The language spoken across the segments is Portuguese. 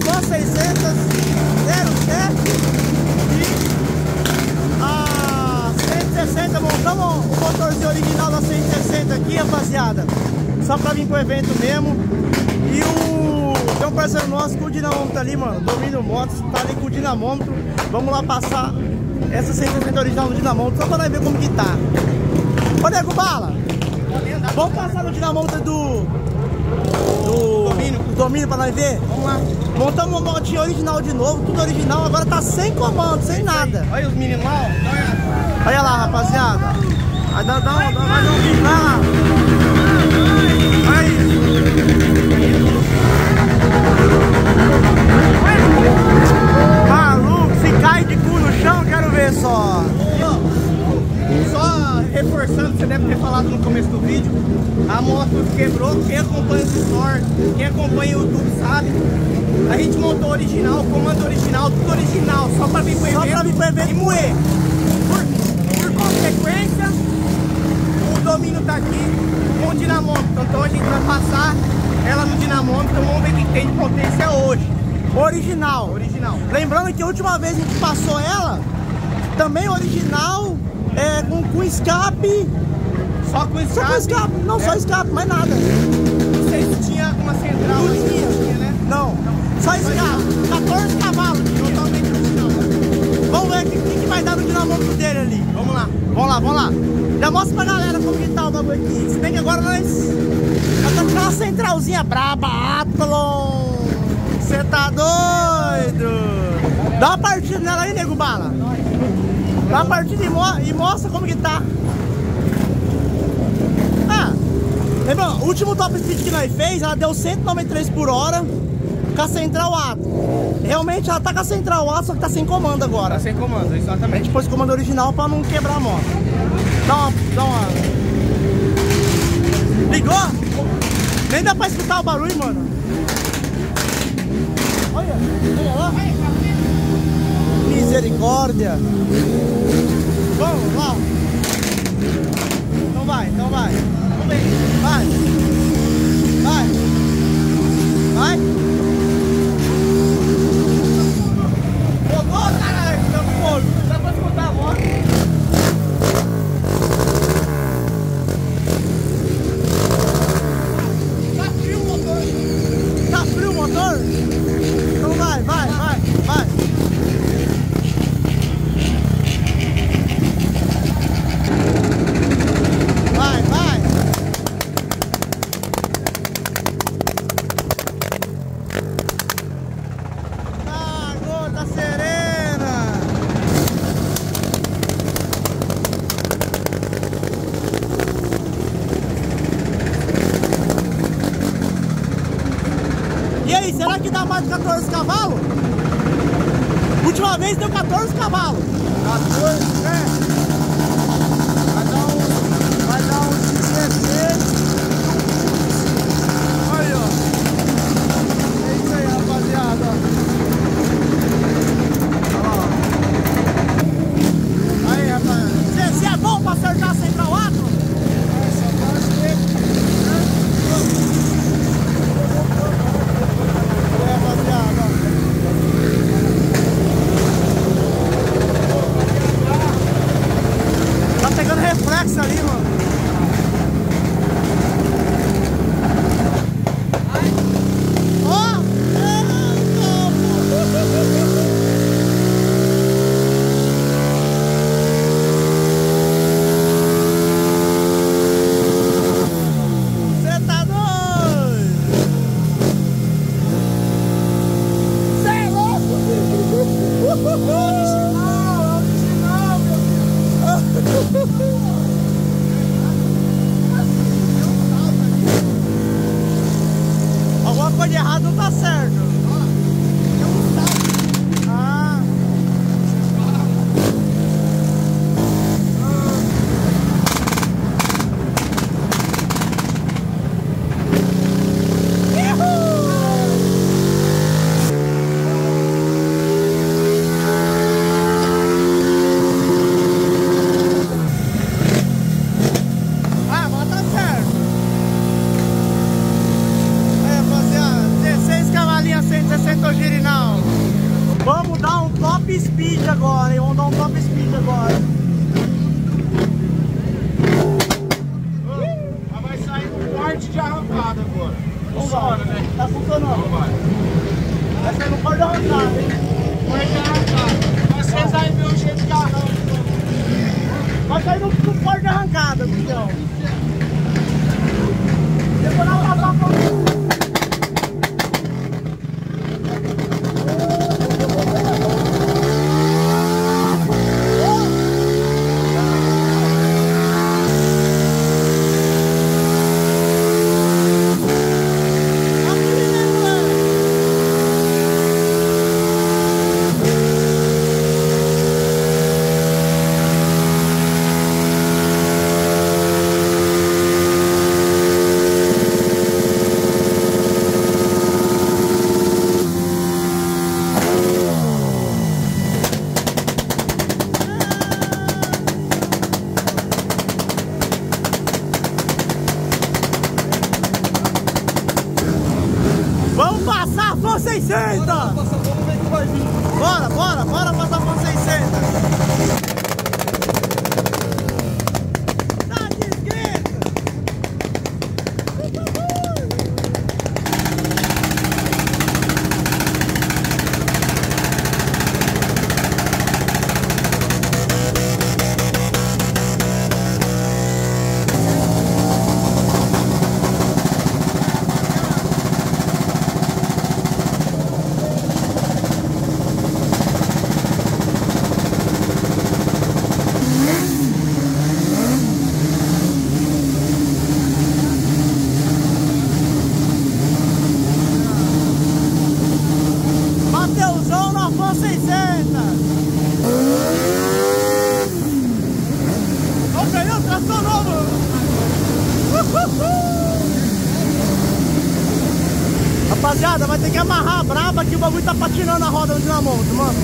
Fã 600 07 e a 160. Montamos o motorzinho original da 160 aqui, rapaziada. Só pra vir pro evento mesmo. E o. Tem um parceiro nosso com o dinamômetro ali, mano. Domínio Motos, tá ali com o dinamômetro. Vamos lá passar essa 160 original do dinamômetro só pra nós ver como que tá. Ô, Nego Bala! Vamos passar no dinamômetro do do domínio. do domínio pra nós ver? Vamos lá. Montamos uma motinha original de novo, tudo original, agora tá sem comando, sem nada. Olha os meninos lá. Dá. Olha lá, rapaziada. Vai dar, dá, um- dá, vai dar um vídeo lá. Olha isso. Maluco, se cai de cu no chão, quero ver só. Só reforçando, você deve ter falado no começo do vídeo, a moto quebrou, quem acompanha os stories, quem acompanha o YouTube sabe. A gente montou original, comando original, tudo original, só pra vir pro Só evento. pra vir pro evento e moer. Por, por consequência, o domínio tá aqui com o dinamômetro. Então a gente vai passar ela no dinamômetro, vamos ver o que tem de potência hoje. Original. Original. Lembrando que a última vez a gente passou ela, também original, é, com, com escape. Só com escape. Só com escape, não só É. escape, mais nada. Não sei se tinha uma central. Não tinha. tinha, né? Não, só escape. 14 cavalos. Totalmente original. Vamos ver o que, que, que vai dar no dinamômetro dele ali. Vamos lá. Vamos lá, vamos lá. Já mostra pra galera como que tá o bagulho aqui. Se bem que agora nós. Nós estamos com uma centralzinha braba, Athlon. Você tá doido? Dá uma partida nela aí, nego bala. Dá uma partida e, mo- e mostra como que tá. Ah, lembra, o último top speed que nós fez, ela deu 193 por hora com a central Athlon. Realmente ela tá com a central Athlon, só que tá sem comando agora. Tá sem comando, A exatamente. gente pôs o comando original pra não quebrar a moto. Dá uma. Dá uma. Ligou? Nem dá pra escutar o barulho, mano. Olha, olha lá. Misericórdia. Vamos lá. certo. bye. Braba que o bagulho tá patinando a roda no dinamoto, mano.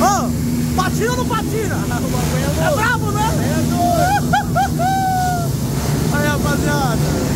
Ô, oh, patina ou não patina? É, é brabo, né? É Aí, rapaziada.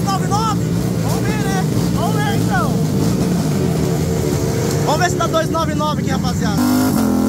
299? Vamos ver, né? Vamos ver, então. Vamos ver se dá 299 aqui, rapaziada.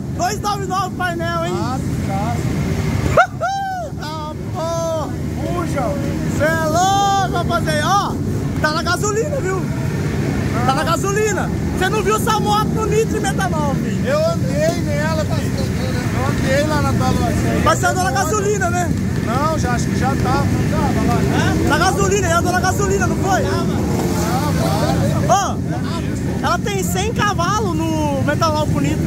299 o painel, hein? Ah, tá, porra! Puxa! Cê é louco, rapaziada! Ó, tá na gasolina, viu? Tá na gasolina! Você não viu essa moto no nitro e metanol, filho? Eu andei nela, tá? Eu andei lá na tua loja. Mas você andou na gasolina, né? Não, já acho que já tava, não tava lá. É? Na gasolina, ela andou na gasolina, não foi? Ah, Ó, Ah. ela tem 100 cavalos no metanol bonito.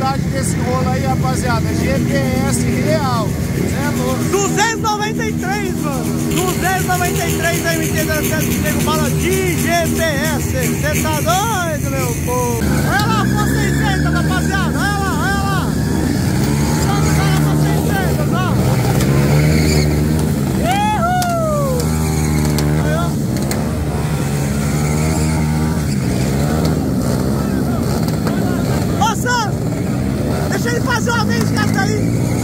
Velocidade desse rolo aí, rapaziada. GPS real. É louco. 293, mano. 293 da MT-17 nego fala de GPS. Você tá doido, meu povo? Olha lá, for 600, rapaziada. Olha lá, olha lá. Só que cara for 600, ó. Uhul! Aí, ó. Ô, Sam, uma vez, gasta aí.